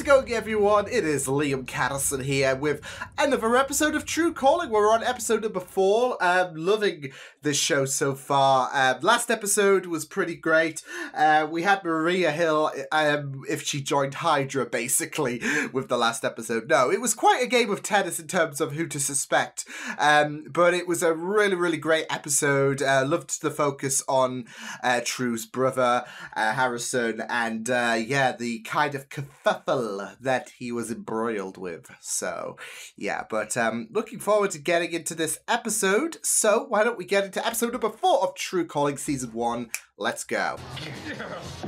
How's it going, everyone? It is Liam Catterson here with another episode of Tru Calling. We're on episode number four. Um, loving this show so far. Um, last episode was pretty great. Uh, we had Maria Hill, um, if she joined Hydra, basically, with the last episode. No, it was quite a game of tennis in terms of who to suspect. Um, but it was a really, really great episode. Uh, loved the focus on uh, True's brother, uh, Harrison, and uh, yeah, the kind of kerfuffle that he was embroiled with. So, yeah, but um, looking forward to getting into this episode. So, why don't we get into episode number four of Tru Calling Season 1? Let's go.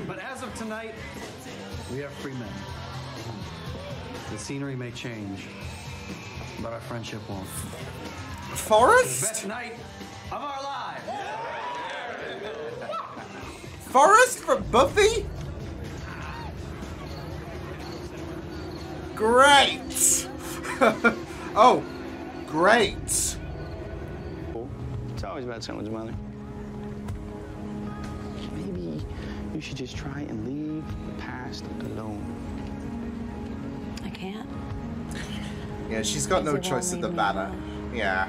But as of tonight, we are free men. The scenery may change, but our friendship won't. Forrest? Best night of our lives. Forrest from Buffy? Great! oh, great. It's always about someone's mother. Maybe you should just try and leave the past alone. I can't. Yeah, she's got no Because it won't choice in the matter. Yeah.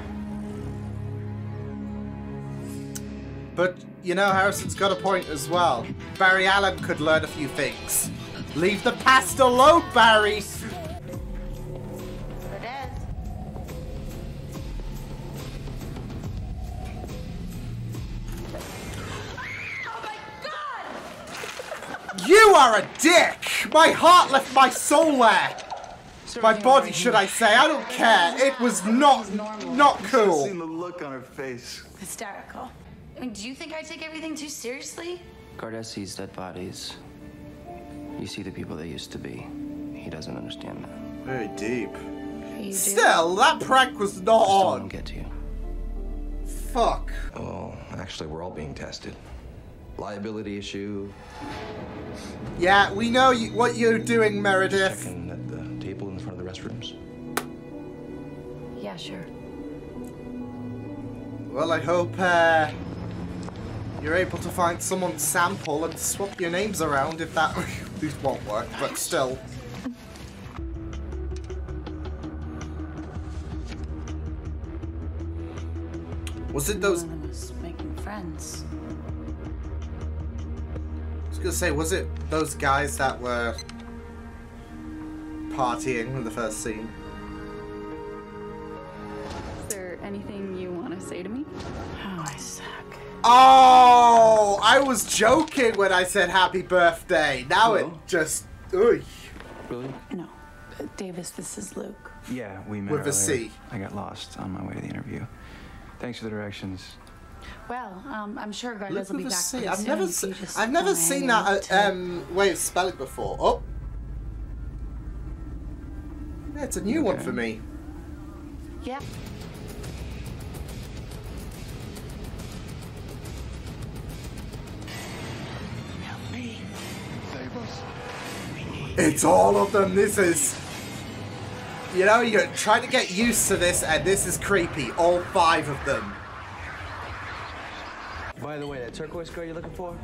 But, you know, Harrison's got a point as well. Barry Allen could learn a few things. Leave the past alone, Barry! Are a dick! My heart left my soul there! My body, should I say? I don't care. It was not not cool. Seen the look on her face. Hysterical. I mean, do you think I take everything too seriously? Cardes sees dead bodies. You see the people they used to be. He doesn't understand that. Very deep. You do? Still, that prank was not Still won't on. get to you. Fuck. Oh, actually, we're all being tested. Liability issue, Yeah, we know you, what you're doing, Meredith. checking at the table in front of the restrooms. Yeah, sure. Well, I hope uh, you're able to find someone's sample and swap your names around if that this won't work, but still. Was it those? One of them was making friends. I was gonna say, was it those guys that were partying in the first scene? Is there anything you want to say to me? Oh, I suck. Oh, I was joking when I said happy birthday. Now it just, oy. Really? No. Davis, this is Luke. Yeah, we met With a earlier. C. I got lost on my way to the interview. Thanks for the directions. Well, um, I'm sure Look will be back pretty I've never, se- I've never seen that uh, um, way of spelling before. Oh, yeah, it's a new one for me. Yeah. It's all of them. This is, you know, you're trying to get used to this, and this is creepy. All five of them. By the way, that turquoise girl you're looking for?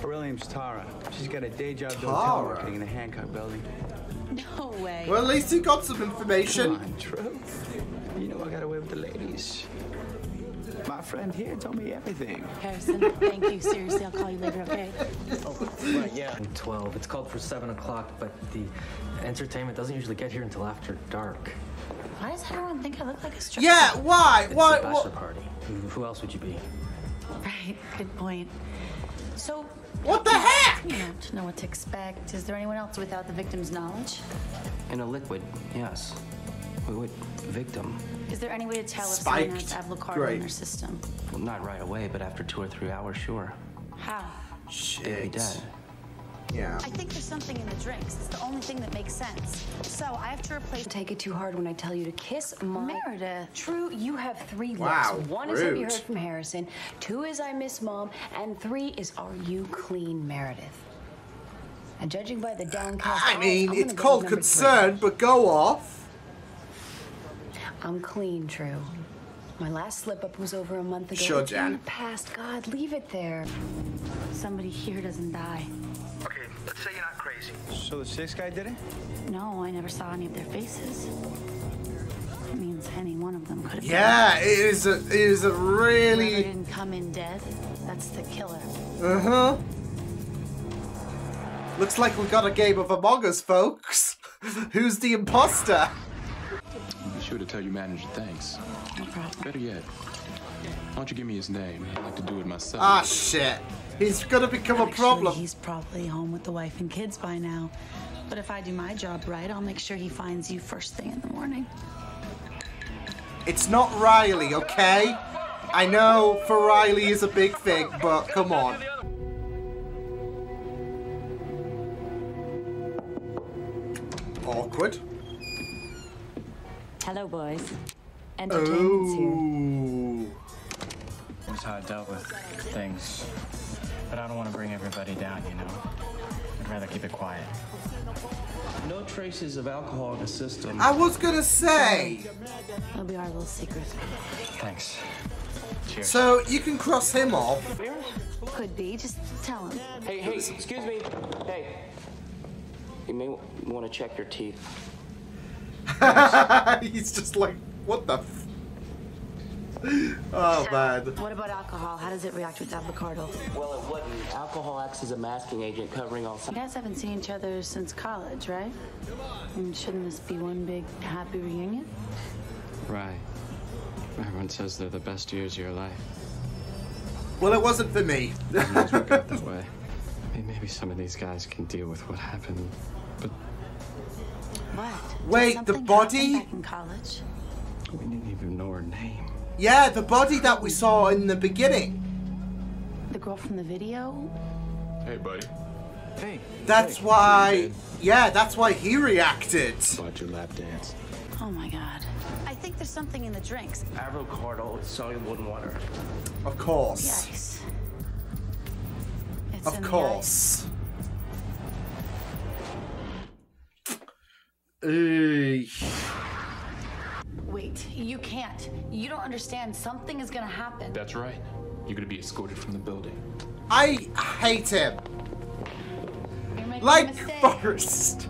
Her real name's Tara. She's got a day job doing Tara? telemarketing in the Hancock building. No way. Well, at least you got some information. Come on, True. You know I got away with the ladies. My friend here told me everything. Harrison, thank you. Seriously, I'll call you later, okay? Oh, right, yeah. 12. It's called for 7 o'clock, but the entertainment doesn't usually get here until after dark. Why does everyone think I look like a stripper? Yeah, why? It's Why? a bachelor What? party. Who, who else would you be? Right, good point. So, What the heck? you know, to know what to expect, is there anyone else without the victim's knowledge? In a liquid, yes. Wait, wait, victim. Is there any way to tell if someone has Spiked. avlocarda in their system? Well, not right away, but after two or three hours, sure. How? They'd be Shit. dead. Yeah. I think there's something in the drinks. It's the only thing that makes sense. So I have to replace. Take it too hard when I tell you to kiss my Meredith. True, you have three looks. Wow, One is have you heard from Harrison. Two is I miss mom, and three is are you clean, Meredith? And judging by the downcast, I mean, I'm it's called with number concern, but go off. I'm clean, True. My last slip up was over a month ago. Sure, in Jan. the past, God, leave it there. Somebody here doesn't die. Okay, Let's say you're not crazy. So the sixth guy did it? No, I never saw any of their faces. It means any one of them could have. Yeah, it is a it is a Whoever really didn't come in dead. That's the killer. uh huh. Looks like we got a game of Among Us, folks. Who's the imposter? Be sure to tell your manager thanks. No problem. Better yet, why don't you give me his name? I'd like to do it myself. Ah, shit. He's gonna become a problem. he's probably home with the wife and kids by now. But if I do my job right, I'll make sure he finds you first thing in the morning. It's not Riley, okay? I know for Riley is a big thing, but come on. Awkward. Hello, boys. Entertainment's here. Ooh. Here's how I dealt with things. But I don't want to bring everybody down, you know? I'd rather keep it quiet. No traces of alcohol in the system. I was gonna say. It'll be our little secret. Thanks. Cheers. So you can cross him off. Could be. Just tell him. Hey, hey, excuse me. Hey. You may want to check your teeth. He's just like, what the f- Oh bad. What about alcohol? How does it react with avocado? Well, it wouldn't. Alcohol acts as a masking agent covering all You signs. guys haven't seen each other since college, right? And shouldn't this be one big happy reunion? Right. Everyone says they're the best years of your life. Well, it wasn't for me. Doesn't work out that way. I mean, maybe some of these guys can deal with what happened, but What? Wait, the body? Back in college. we didn't even know her name. yeah, the body that we saw in the beginning. The girl from the video? Hey, buddy. Hey. That's why. Yeah, that's why he reacted. About your lap dance. Oh my god. I think there's something in the drinks. Avocado is soluble in water. Of course. Yes. Of in the course. Wait, you can't. You don't understand. Something is gonna happen. That's right. You're gonna be escorted from the building. I hate him. You're making a Like mistake. Forrest.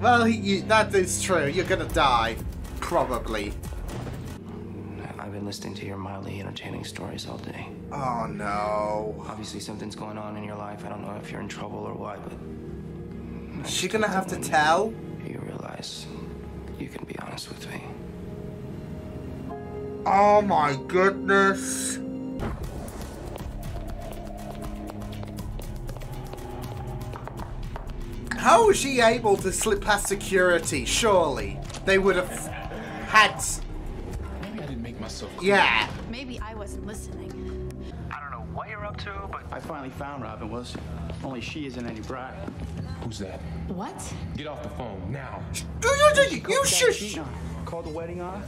well, he, you, that is true. You're gonna die. Probably. I've been listening to your mildly entertaining stories all day. Oh no. Obviously, something's going on in your life. I don't know if you're in trouble or what, but. Is she gonna have to tell? You realize you can be honest with me. Oh my goodness. How was she able to slip past security? Surely they would have had. Maybe I didn't make myself clear. Yeah. Maybe I wasn't listening. I don't know what you're up to, but I finally found Robin Wilson. Only she isn't any bride. Who's that? What? Get off the phone now. You That shush. cheating on her. Called the wedding off?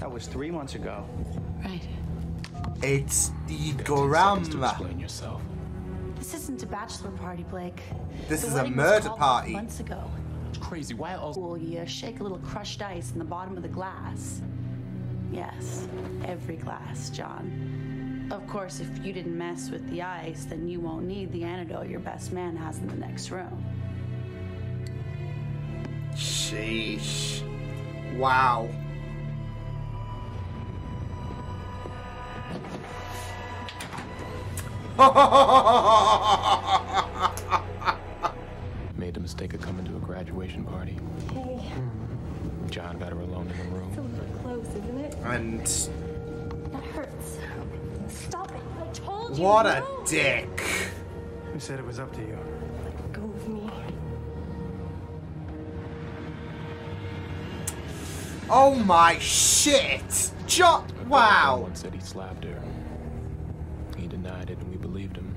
That was three months ago. Right. It's the To Gorama. explain yourself. This isn't a bachelor party, Blake. This The is a murder called party. Months ago. It's crazy. Why else? Well, you shake a little crushed ice in the bottom of the glass. Yes, every glass, John. Of course, if you didn't mess with the ice, then you won't need the antidote your best man has in the next room. Sheesh. Wow. Made the mistake of coming to a graduation party. Hey, John got her alone in the room. it's a room. little close, isn't it? and That hurts. Stop it. I told you. what a no. dick. Who said it was up to you? Let go of me. Oh my shit. John. Wow. One said he slapped her. He denied it, and we believed him.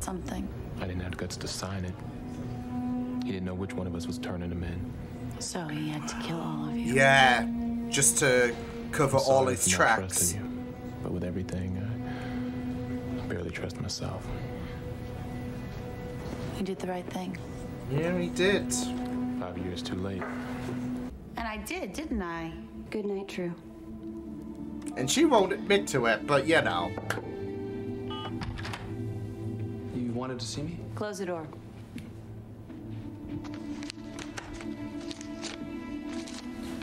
Something. I didn't have the guts to sign it. He didn't know which one of us was turning him in. So he had to kill all of you. Yeah. Just to cover I'm all sorry his not tracks. trusting you, but with everything, I, I trust myself. You did the right thing. Yeah, he did. Five years too late. And I did, didn't I? Good night, True. And she won't admit to it, but you know. You wanted to see me? Close the door.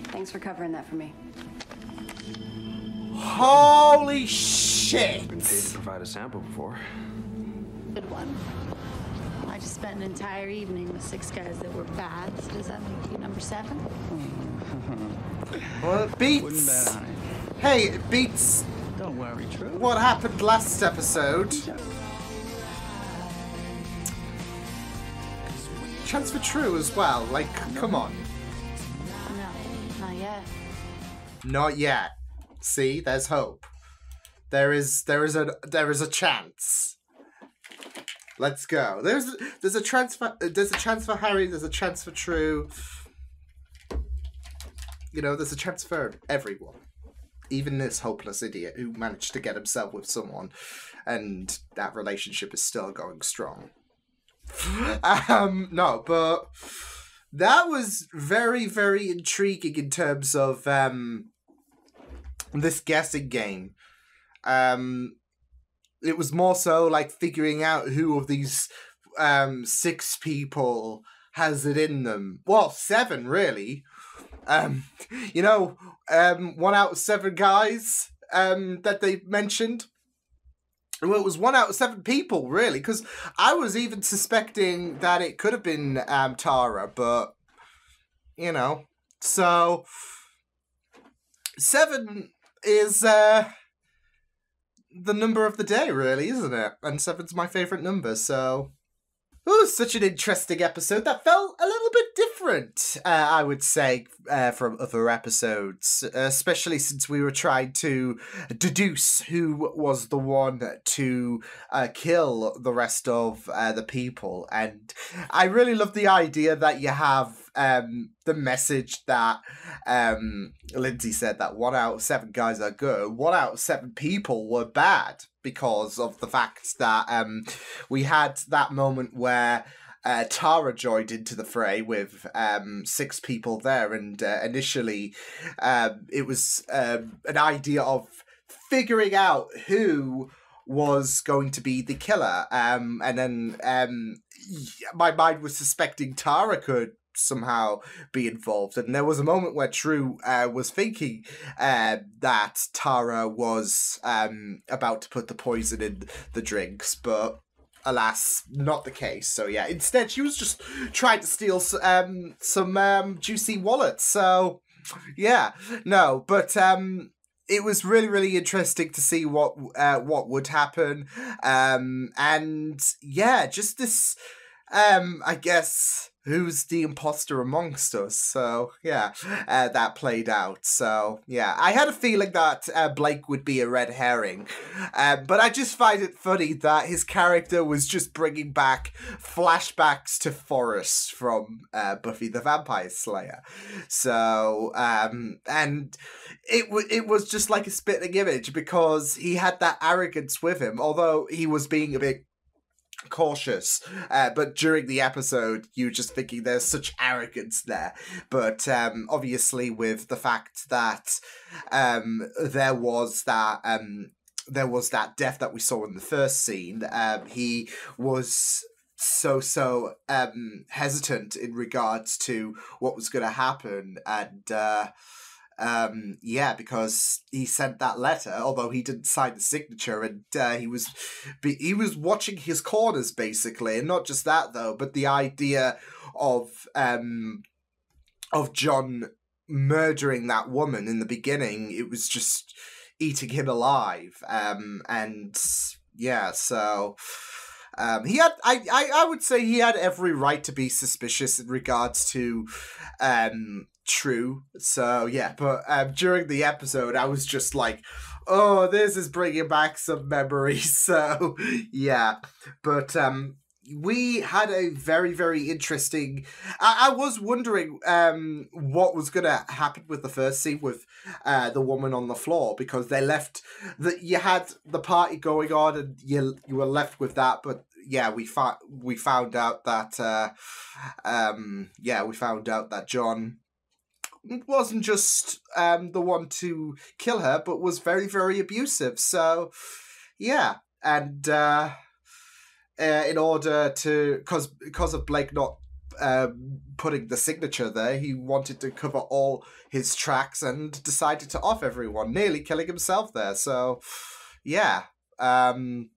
Thanks for covering that for me. Holy shit! Been paid to provide a sample before. Good one. I just spent an entire evening with six guys that were bad. Does that make you number seven? Well, it beats. Wouldn't bet on it. Hey, it beats Don't worry, True. what happened last episode. Chance for true as well. Like, come on. No, not yet. Not yet. See, there's hope. There is there is a there is a chance. Let's go. There's there's a for there's a chance for Harry. There's a chance for True. You know, there's a chance for everyone. Even this hopeless idiot who managed to get himself with someone, and that relationship is still going strong. um, no, but that was very, very intriguing in terms of um this guessing game. Um, it was more so like figuring out who of these um six people has it in them. Well, seven really. Um, you know, um, one out of seven guys um that they mentioned. Well, it was one out of seven people, really, because I was even suspecting that it could have been um, Tara, but you know, so seven is uh, the number of the day, really, isn't it? And seven's my favorite number, so. Was such an interesting episode that felt a little bit different, uh, I would say, uh, from other episodes, especially since we were trying to deduce who was the one to uh, kill the rest of uh, the people. And I really love the idea that you have um, the message that um, Lindsay said that one out of seven guys are good, one out of seven people were bad because of the fact that um, we had that moment where uh, Tara joined into the fray with um, six people there, and uh, initially um, it was um, an idea of figuring out who was going to be the killer, um, and then um, my mind was suspecting Tara could somehow be involved. And there was a moment where True uh, was thinking uh, that Tara was um, about to put the poison in the drinks, but alas, not the case. So yeah, instead she was just trying to steal um, some um, juicy wallets. So yeah, no, but um, it was really really interesting to see what uh, what would happen, um, and yeah, just this. Um, I guess who's the imposter amongst us? So yeah, uh, that played out. So yeah, I had a feeling that uh, Blake would be a red herring, uh, but I just find it funny that his character was just bringing back flashbacks to Forrest from uh, Buffy the Vampire Slayer. So um, and it w- it was just like a spitting image because he had that arrogance with him, although he was being a bit cautious uh, but during the episode you're just thinking there's such arrogance there. But um obviously with the fact that um there was that um there was that death that we saw in the first scene um he was so so um hesitant in regards to what was going to happen. And uh um yeah because he sent that letter although he didn't sign the signature and uh, he was he was watching his corners basically. And not just that though but the idea of um of john murdering that woman in the beginning it was just eating him alive. Um and yeah so um, he had, I, I, I would say he had every right to be suspicious in regards to, um, True. So yeah, but um, during the episode, I was just like, "Oh, this is bringing back some memories." So yeah, but um, we had a very very interesting. I, I was wondering um what was gonna happen with the first scene with uh the woman on the floor because they left that you had the party going on and you you were left with that, but yeah, we found we found out that uh um yeah we found out that John wasn't just um the one to kill her, but was very very abusive. So yeah, and uh uh, in order to because because of Blake not um, putting the signature there, he wanted to cover all his tracks and decided to off everyone, nearly killing himself there. So, yeah. Um,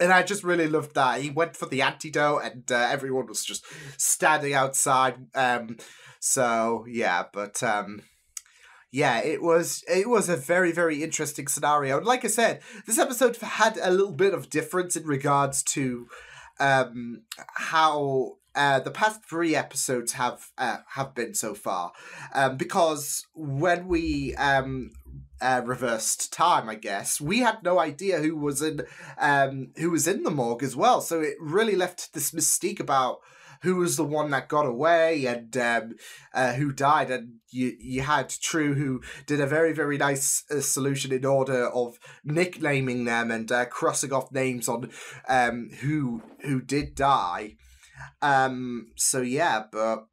and I just really loved that. He went for the antidote, and uh, everyone was just standing outside. Um, so yeah, but um, yeah, it was it was a very very interesting scenario. And like I said, this episode had a little bit of difference in regards to um, how uh, the past three episodes have uh, have been so far, um, because when we um, uh, reversed time, I guess we had no idea who was in um, who was in the morgue as well. So it really left this mystique about who was the one that got away and um, uh, who died. And you you had True who did a very very nice uh, solution in order of nicknaming them and uh, crossing off names on um, who who did die. Um, so yeah, but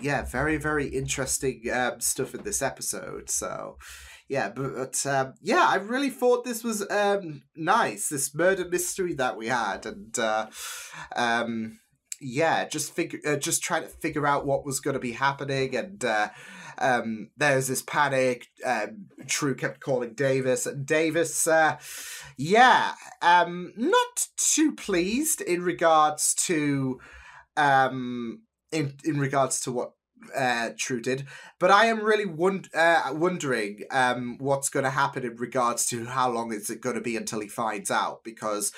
yeah, very very interesting um, stuff in this episode. So yeah, but, um, yeah, I really thought this was um, nice. This murder mystery that we had, and uh, um, yeah, just figure, uh, just trying to figure out what was going to be happening, and uh, um, there's this panic. Um, Tru kept calling Davis, and Davis, uh, yeah, um, not too pleased in regards to, um, in in regards to what uh, Tru did, but I am really uh, wondering um, what's going to happen in regards to how long is it going to be until he finds out because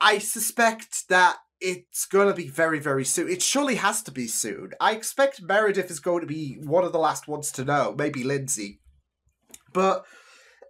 I suspect that it's going to be very, very soon. It surely has to be soon. I expect Meredith is going to be one of the last ones to know, maybe Lindsay. But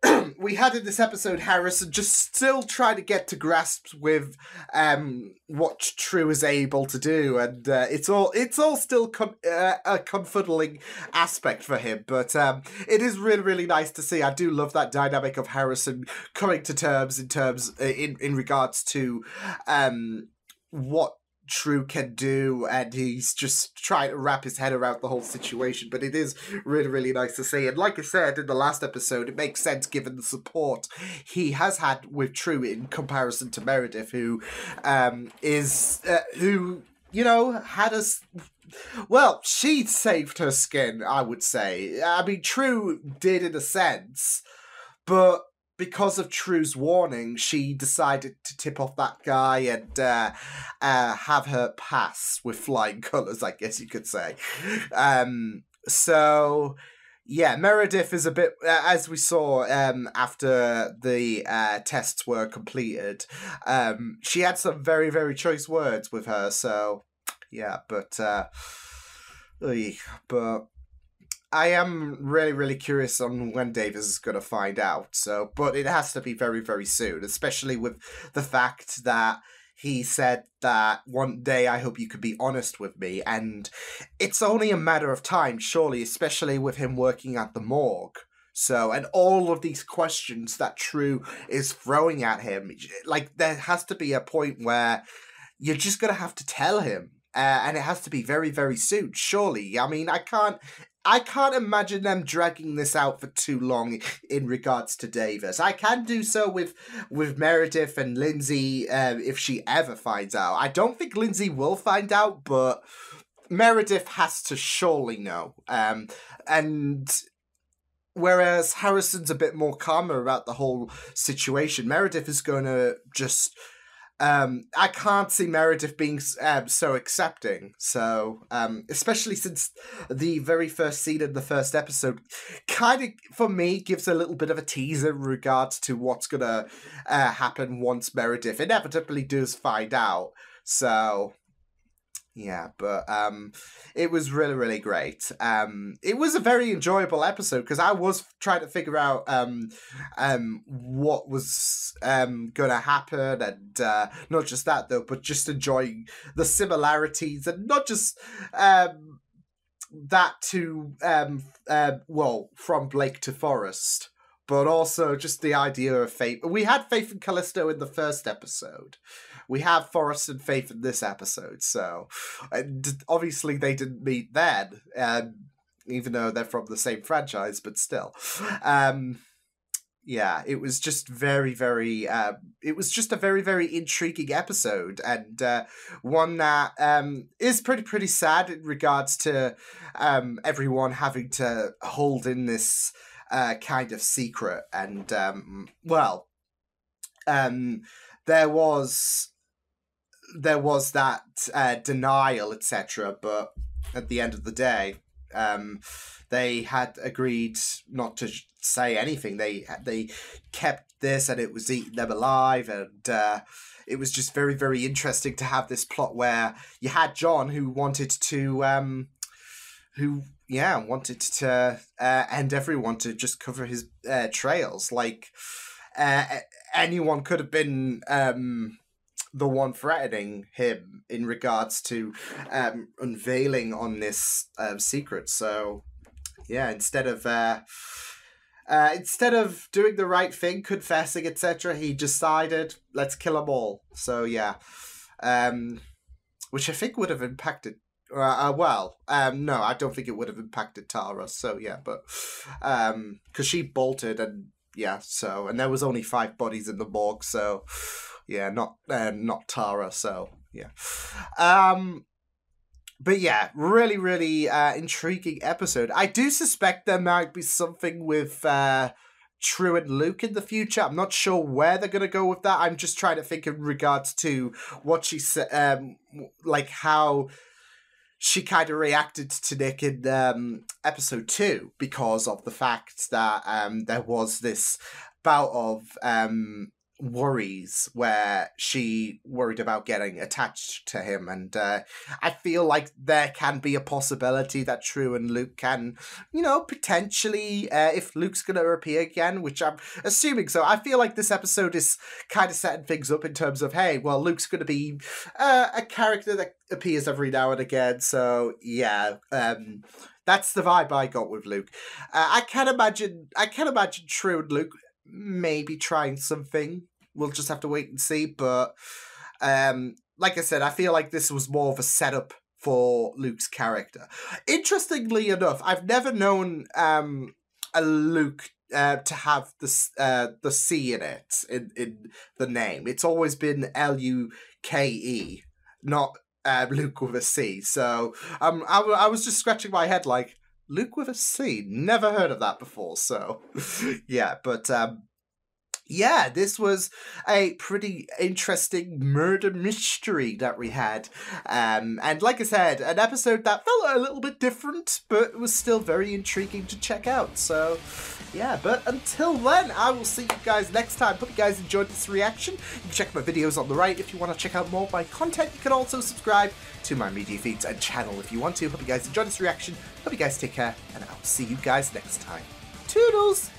we had in this episode Harrison just still trying to get to grasp with um, what True is able to do, and uh, it's all it's all still uh, a confuddling aspect for him. But um, it is really really nice to see. I do love that dynamic of Harrison coming to terms in terms uh, in in regards to um, what True can do, and he's just trying to wrap his head around the whole situation. But it is really, really nice to see. And like I said in the last episode, it makes sense given the support he has had with True in comparison to Meredith, who um, is uh, who you know had us. Well, she saved her skin, I would say. I mean, True did in a sense, but because of True's warning, she decided to tip off that guy and uh, uh, have her pass with flying colours, I guess you could say. Um, so, yeah, Meredith is a bit, uh, as we saw um, after the uh, tests were completed, um, she had some very, very choice words with her. So, yeah, but, uh, but I am really, really curious on when Davis is going to find out. So, but it has to be very, very soon, especially with the fact that he said that one day I hope you could be honest with me, and it's only a matter of time, surely, especially with him working at the morgue. So, and all of these questions that True is throwing at him, like there has to be a point where you're just gonna have to tell him uh, and it has to be very, very soon. Surely, I mean, I can't I can't imagine them dragging this out for too long in regards to Davis. I can do so with with Meredith and Lindsay uh, if she ever finds out. I don't think Lindsay will find out, but Meredith has to surely know. Um, and whereas Harrison's a bit more calmer about the whole situation, Meredith is going to just um, I can't see Meredith being um, so accepting. So, um, especially since the very first scene in the first episode kind of, for me, gives a little bit of a teaser in regards to what's going to uh, happen once Meredith inevitably does find out. So, yeah, but um, it was really, really great. Um, it was a very enjoyable episode because I was trying to figure out um, um, what was um, to happen, and uh, not just that though, but just enjoying the similarities, and not just um, that to um, uh, well, from Blake to Forrest but also just the idea of faith. We had faith in Callisto in the first episode, we have Forrest and Faith in this episode, so obviously they didn't meet then, um, even though they're from the same franchise, but still. Um, yeah, it was just very, very. Uh, it was just a very, very intriguing episode, and uh, one that um, is pretty, pretty sad in regards to um, everyone having to hold in this uh, kind of secret. And um, well, um, there was there was that uh, denial, etc. But at the end of the day, um, they had agreed not to say anything. They they kept this, and it was eating them alive, and uh, it was just very very interesting to have this plot where you had John who wanted to, um, who yeah wanted to uh, end everyone to just cover his uh, trails. Like uh, anyone could have been. Um, the one threatening him in regards to um, unveiling on this um, secret. So, yeah, instead of uh, uh, instead of doing the right thing, confessing, etc., he decided let's kill them all. So yeah, um, which I think would have impacted. Uh, uh, well, um, no, I don't think it would have impacted Tara. So yeah, but um, because she bolted and yeah, so and there was only five bodies in the morgue, so yeah, not uh, not Tara. So yeah, um, but yeah, really, really uh, intriguing episode. I do suspect there might be something with uh, Tru and Luke in the future. I'm not sure where they're gonna go with that. I'm just trying to think in regards to what she said, um, like how she kind of reacted to Nick in um, episode two because of the fact that um, there was this bout of um, worries where she worried about getting attached to him and uh, i feel like there can be a possibility that true and luke can you know potentially uh, if luke's going to appear again which i'm assuming so i feel like this episode is kind of setting things up in terms of hey well luke's going to be uh, a character that appears every now and again so yeah um that's the vibe I got with Luke. Uh, I can imagine. I can imagine True and Luke maybe trying something. We'll just have to wait and see. But um, like I said, I feel like this was more of a setup for Luke's character. Interestingly enough, I've never known um, a Luke uh, to have the uh, the C in it in, in the name. It's always been L U K E, not uh, Luke with a C. So um, I, I was just scratching my head like Luke with a C. Never heard of that before. So yeah, but um, yeah, this was a pretty interesting murder mystery that we had. Um, and like I said, an episode that felt a little bit different, but was still very intriguing to check out. So, yeah, but until then, I will see you guys next time. Hope you guys enjoyed this reaction. You can check my videos on the right if you want to check out more of my content. You can also subscribe to my media feeds and channel if you want to. Hope you guys enjoyed this reaction. Hope you guys take care, and I'll see you guys next time. Toodles!